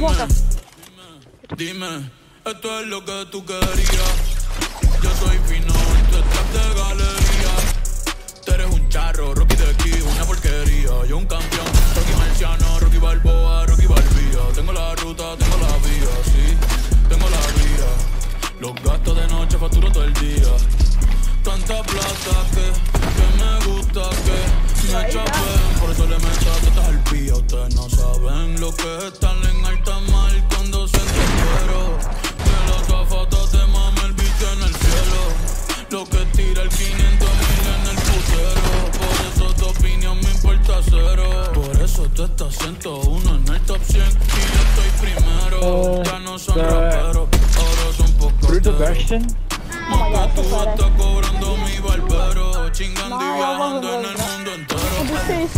Dime, Dime, esto es lo que tú querías. Yo soy fino, tú estás de galería. Tú eres un charro, Rocky de aquí, una porquería. Yo un campeón, Rocky Marciano, Rocky Balboa, Rocky Balbía. Tengo la ruta, tengo la vía, sí, tengo la vía. Los gastos de noche facturo todo el día. Tanta plata que, que me gusta que me chapen. Por eso le meto tetas al pía. Ustedes no saben lo que es estar en alta Lo que tira el 500 mil en el putero. Por eso tu opinión me importa cero. Por eso tú estás 101 en el top 100 y yo estoy primero. Ya no son raperos, ahora son? Más que tú estás cobrando mi barbero Chingando y viajando en el mundo entero Você